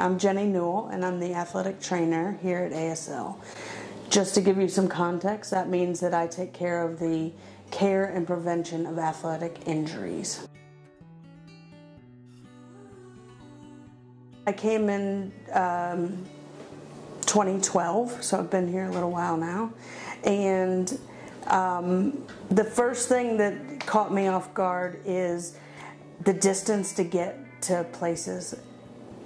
I'm Jenny Newell, and I'm the athletic trainer here at ASL. Just to give you some context, that means that I take care of the care and prevention of athletic injuries. I came in um, 2012, so I've been here a little while now. And um, the first thing that caught me off guard is the distance to get to places,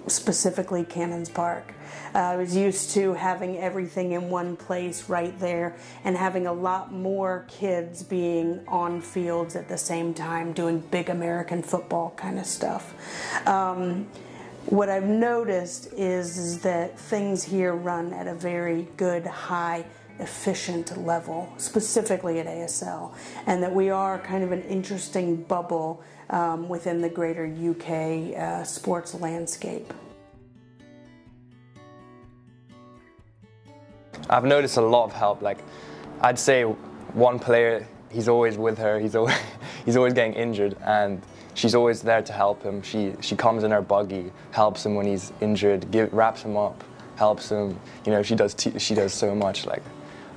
specifically Canons Park. Uh, I was used to having everything in one place right there and having a lot more kids being on fields at the same time doing big American football kind of stuff. Um, what I've noticed is, is that things here run at a very good, high, efficient level, specifically at ASL, and that we are kind of an interesting bubble um, within the greater UK uh, sports landscape. I've noticed a lot of help. Like, I'd say one player, he's always with her. He's always he's always getting injured, and she's always there to help him. She she comes in her buggy, helps him when he's injured, give, wraps him up, helps him. You know, she does she does so much. Like,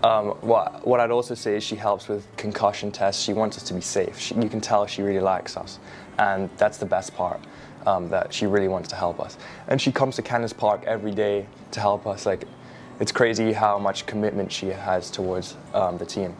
um, what what I'd also say is she helps with concussion tests. She wants us to be safe. She, you can tell she really likes us, and that's the best part. Um, that she really wants to help us, and she comes to Canons Park every day to help us. Like, it's crazy how much commitment she has towards um, the team.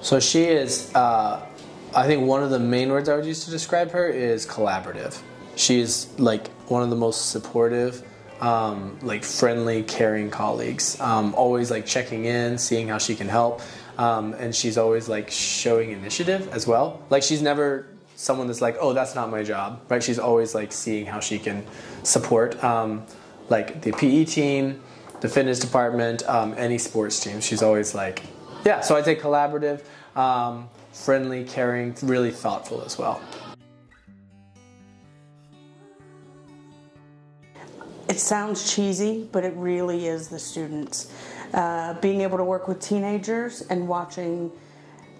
So she is, uh, I think one of the main words I would use to describe her is collaborative. She is like one of the most supportive, um, like friendly, caring colleagues. Um, always like checking in, seeing how she can help. Um, and she's always like showing initiative as well. Like she's never someone that's like, oh, that's not my job, right? She's always like seeing how she can support um, like the PE team, the fitness department, um, any sports team. She's always like, yeah. So I'd say collaborative, um, friendly, caring, really thoughtful as well. It sounds cheesy, but it really is the students. Uh, being able to work with teenagers and watching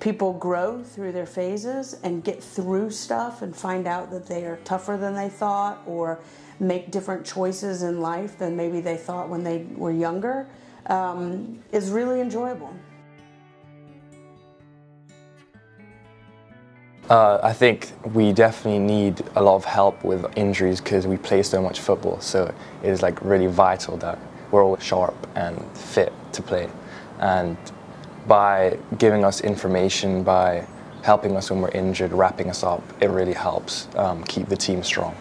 people grow through their phases and get through stuff and find out that they are tougher than they thought or make different choices in life than maybe they thought when they were younger um, is really enjoyable. Uh, I think we definitely need a lot of help with injuries because we play so much football. So it is like really vital that we're all sharp and fit to play. And by giving us information, by helping us when we're injured, wrapping us up, it really helps um, keep the team strong.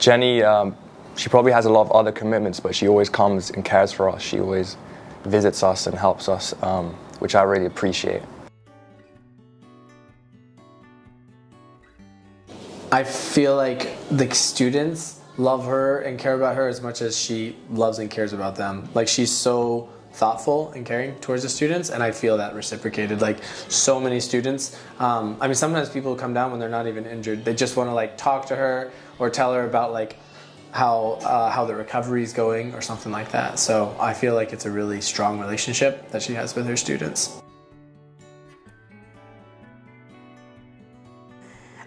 Jenny, um, she probably has a lot of other commitments, but she always comes and cares for us. She always visits us and helps us, um, which I really appreciate. I feel like the students love her and care about her as much as she loves and cares about them. Like she's so thoughtful and caring towards the students, and I feel that reciprocated. Like so many students. Um, I mean, sometimes people come down when they're not even injured. They just want to like talk to her or tell her about like how uh, how the recovery is going or something like that. So I feel like it's a really strong relationship that she has with her students.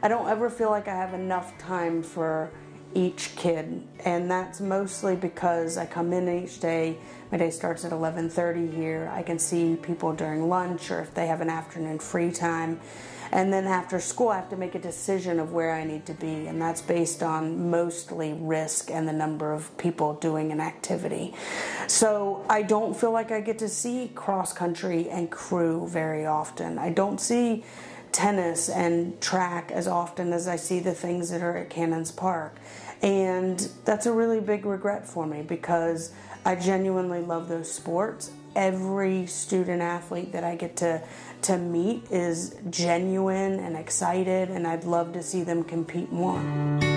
I don't ever feel like I have enough time for each kid and that's mostly because I come in each day my day starts at 11:30 here I can see people during lunch or if they have an afternoon free time and then after school I have to make a decision of where I need to be and that's based on mostly risk and the number of people doing an activity so I don't feel like I get to see cross country and crew very often I don't see tennis and track as often as I see the things that are at Canons Park. And that's a really big regret for me because I genuinely love those sports. Every student athlete that I get to to meet is genuine and excited and I'd love to see them compete more.